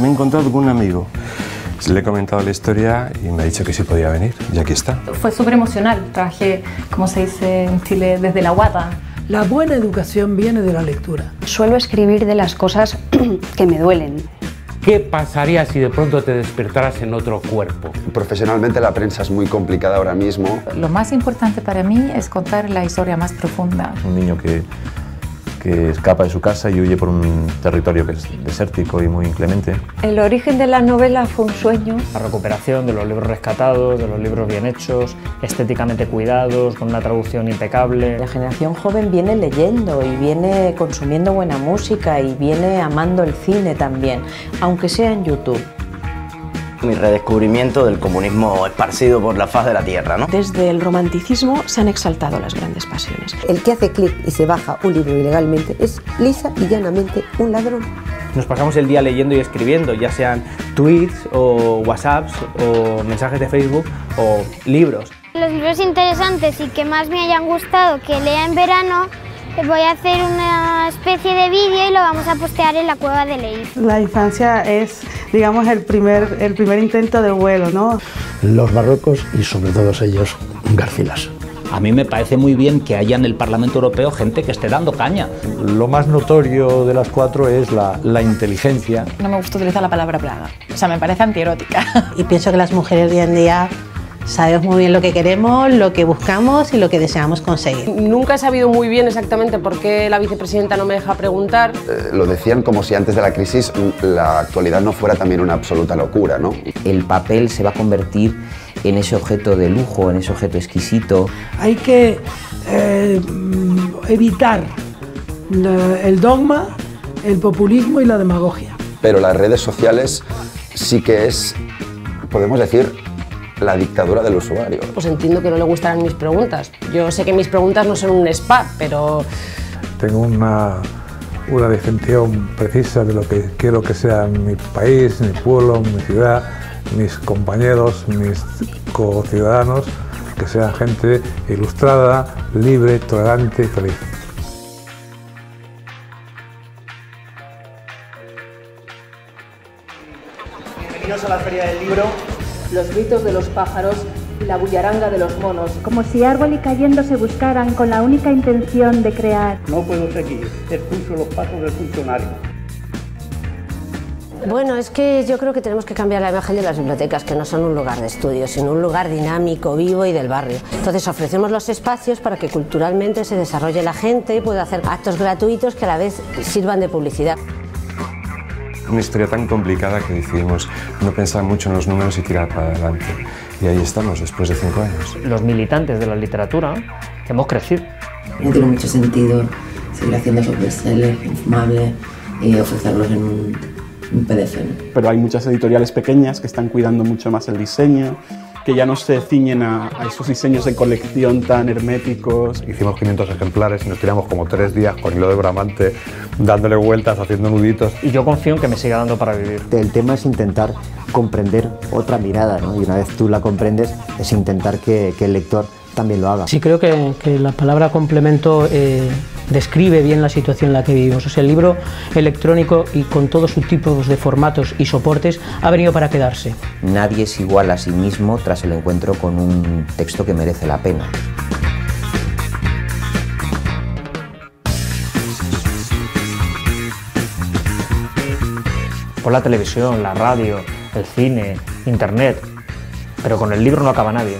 me he encontrado con un amigo. Le he comentado la historia y me ha dicho que sí podía venir y aquí está. Fue súper emocional. Trabajé, como se dice en Chile, desde la guata. La buena educación viene de la lectura. Suelo escribir de las cosas que me duelen. ¿Qué pasaría si de pronto te despertaras en otro cuerpo? Profesionalmente la prensa es muy complicada ahora mismo. Lo más importante para mí es contar la historia más profunda. Un niño que que escapa de su casa y huye por un territorio que es desértico y muy inclemente. El origen de la novela fue un sueño. La recuperación de los libros rescatados, de los libros bien hechos, estéticamente cuidados, con una traducción impecable. La generación joven viene leyendo y viene consumiendo buena música y viene amando el cine también, aunque sea en YouTube mi redescubrimiento del comunismo esparcido por la faz de la Tierra. ¿no? Desde el romanticismo se han exaltado las grandes pasiones. El que hace clic y se baja un libro ilegalmente es lisa y llanamente un ladrón. Nos pasamos el día leyendo y escribiendo, ya sean tweets o WhatsApps o mensajes de Facebook o libros. Los libros interesantes y que más me hayan gustado que lea en verano Voy a hacer una especie de vídeo y lo vamos a postear en la cueva de Leif. La infancia es, digamos, el primer, el primer intento de vuelo, ¿no? Los barrocos y sobre todos ellos Garcilas. A mí me parece muy bien que haya en el Parlamento Europeo gente que esté dando caña. Lo más notorio de las cuatro es la, la inteligencia. No me gusta utilizar la palabra plaga, o sea, me parece antierótica. Y pienso que las mujeres hoy en día Sabemos muy bien lo que queremos, lo que buscamos y lo que deseamos conseguir. Nunca he sabido muy bien exactamente por qué la vicepresidenta no me deja preguntar. Eh, lo decían como si antes de la crisis la actualidad no fuera también una absoluta locura, ¿no? El papel se va a convertir en ese objeto de lujo, en ese objeto exquisito. Hay que eh, evitar el dogma, el populismo y la demagogia. Pero las redes sociales sí que es, podemos decir, la dictadura del usuario. Pues entiendo que no le gustarán mis preguntas. Yo sé que mis preguntas no son un spa, pero... Tengo una, una definición precisa de lo que quiero que sea mi país, mi pueblo, mi ciudad, mis compañeros, mis co-ciudadanos, que sean gente ilustrada, libre, tolerante y feliz. Bienvenidos a la Feria del Libro los gritos de los pájaros y la bullaranga de los monos. Como si árbol y cayendo se buscaran con la única intención de crear. No puedo seguir, expulso los pasos del funcionario. Bueno, es que yo creo que tenemos que cambiar la imagen de las bibliotecas, que no son un lugar de estudio, sino un lugar dinámico, vivo y del barrio. Entonces ofrecemos los espacios para que culturalmente se desarrolle la gente y pueda hacer actos gratuitos que a la vez sirvan de publicidad una historia tan complicada que decidimos no pensar mucho en los números y tirar para adelante. Y ahí estamos, después de cinco años. Los militantes de la literatura hemos crecido. No tiene mucho sentido seguir haciendo esos bestsellers infumables y ofrecerlos en un, un PDF. Pero hay muchas editoriales pequeñas que están cuidando mucho más el diseño, que ya no se ciñen a, esos diseños de colección tan herméticos. Hicimos 500 ejemplares y nos tiramos como tres días con hilo de bramante, dándole vueltas, haciendo nuditos. Y yo confío en que me siga dando para vivir. El tema es intentar comprender otra mirada, ¿no? y una vez tú la comprendes, es intentar que, que el lector también lo haga. Sí, creo que, que la palabra complemento eh, describe bien la situación en la que vivimos. O sea, el libro electrónico y con todos sus tipos de formatos y soportes ha venido para quedarse. Nadie es igual a sí mismo tras el encuentro con un texto que merece la pena. Por la televisión, la radio, el cine, internet, pero con el libro no acaba nadie.